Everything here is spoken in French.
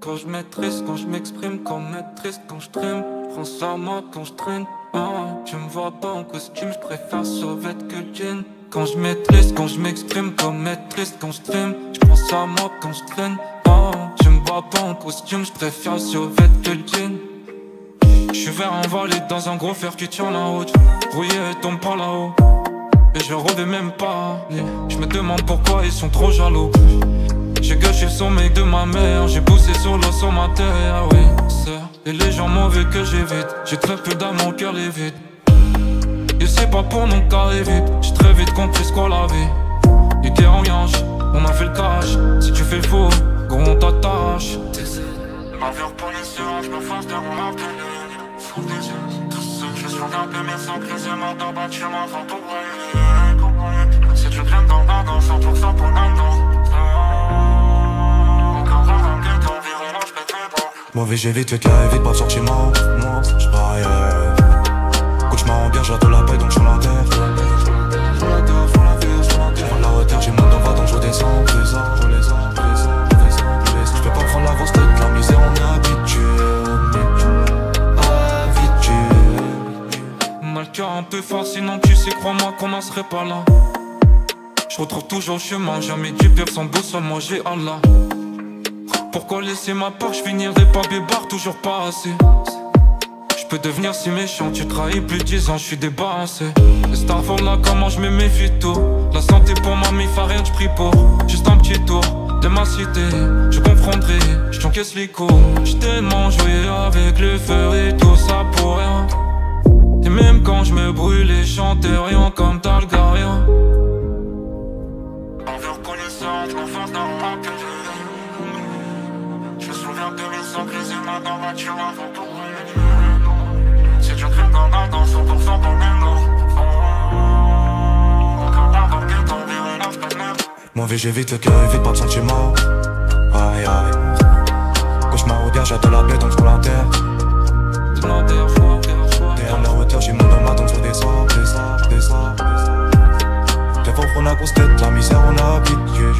Quand je maîtrise, quand je m'exprime, quand maîtrise, quand je trime, prends ça à moi quand je traîne. Ah, tu me vois pas en costume, je préfère sauvette que jean. Quand je maîtrise, quand je m'exprime, quand maîtrise, quand je trime, je prends ça à moi quand je traîne. Ah, tu me vois pas en costume, je préfère sauvette que jean. Je suis vert envolé dans un gros fer qui tient la route. Rouillé et tombe par là-haut. Et je rôdais même pas. Je me demande pourquoi ils sont trop jaloux. J'ai gâché son mec de ma mère, j'ai poussé sur l'eau sur ma terre, ah oui, sœur. Et les gens mauvais que j'évite, j'ai très peu d'âme, mon cœur les vide. Et c'est pas pour non carré vite, j'ai très vite compris ce qu'on l'avait. Il était en on a fait le cash. Si tu fais le faux, gros on t'attache. Ma vie pour les je me de mon Sous des yeux, je suis un mes sans crise, mon bâtiment, avant pour briller. Si tu crains dans le 100% pour l'endroit. Mauvais j'ai vite fait carré vite pas de sentiment Moi j'parie Écoute j'm'en bien j'attends la paix donc j'suis la cœur un peu sinon tu sais crois-moi qu'on en serait pas là. Je retrouve toujours le chemin, jamais du pire sans boussole, moi j'ai Allah. Pourquoi laisser ma part, je finirai pas bébard, toujours pas assez. Je peux devenir si méchant, tu trahis plus de 10 ans, je suis débarrassé. Les Starfall là, comment je me méfie tout La santé pour ma mif, rien, je prie pour. Juste un petit tour de ma cité Je confronterai, je t'encaisse les coups. J'ai tellement joué avec le feu et tout ça pour rien même quand je me brûle, les chanter rien comme Talgarien Envers reconnaissant, je m'enfonce dans mon souviens de mes sangs, les humains dans voiture avant pour Si tu crèmes dans la danse, 100% pour le Mauvais j'ai vite le cœur vite pas de sentiments Aïe aïe. Cauchemar au gage de la donc je la terre. De la terre Derrière la hauteur j'ai mon homme donc je descends, descends, descends fort on a grosse tête, la misère on a habitué.